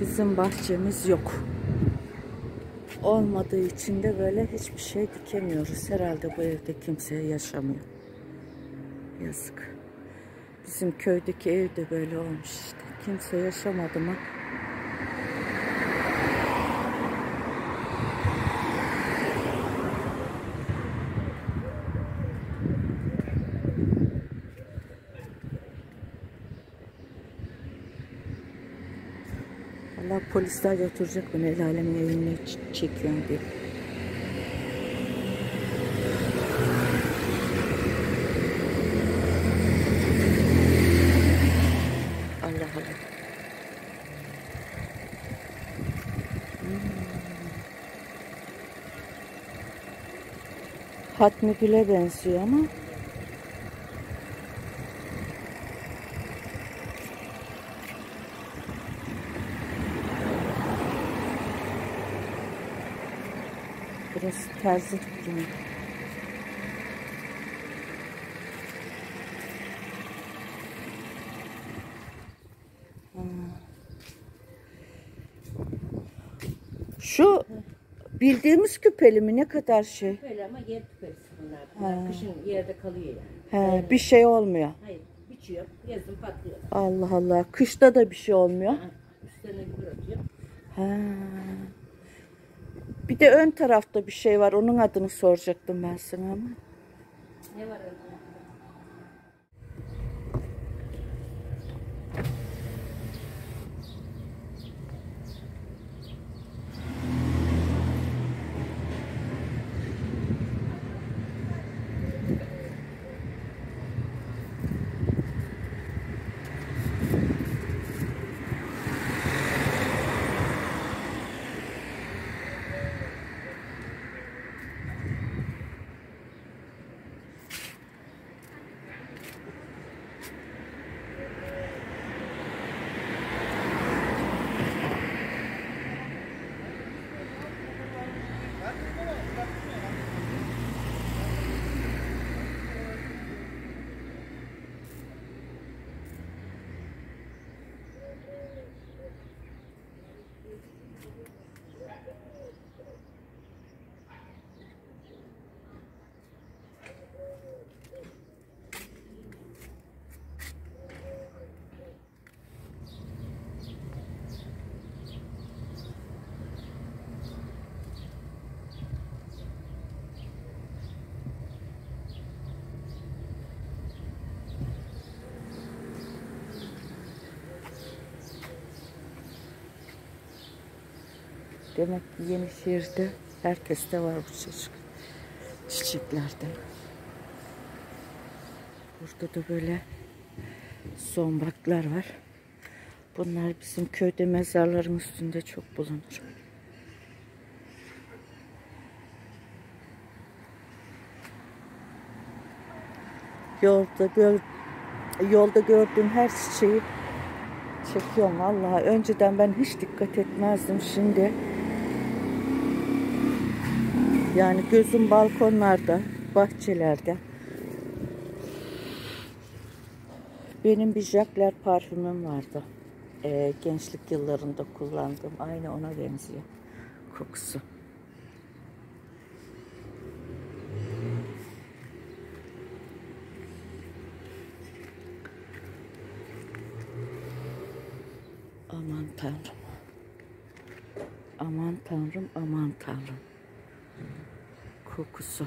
bizim bahçemiz yok. Olmadığı için de böyle hiçbir şey dikemiyoruz. Herhalde bu evde kimse yaşamıyor. Yazık. Bizim köydeki ev de böyle olmuş işte. Kimse yaşamadı mı? Allah polisler yatıracak beni el alemin evine çekiyorum diye. Hmm. Hatmi Gül'e benziyor ama burası terzi dükkanı. Şu bildiğimiz küpeli mi ne kadar şey? Böyle ama yer tüperisi bunlar. bunlar kışın yerde kalıyor yani. He, bir şey olmuyor. Hayır, biçiyor, yazın patlıyor. Allah Allah. Kışta da bir şey olmuyor. Ha, Üstlerine gübre atıyor. Ha. Bir de ön tarafta bir şey var. Onun adını soracaktım ben sana ama. Ne var orada? Demek ki Yenişehir'de herkeste var bu çocuk. Çiçeklerde. Burada da böyle zombaklar var. Bunlar bizim köyde mezarların üstünde çok bulunur. Yolda gör, yolda gördüğüm her çiçeği çekiyorum vallahi. Önceden ben hiç dikkat etmezdim. Şimdi yani gözüm balkonlarda, bahçelerde. Benim bir Jacqueline parfümüm vardı. Ee, gençlik yıllarında kullandığım. Aynı ona benziyor. Kokusu. Aman tanrım. Aman tanrım, aman tanrım. Kokusu.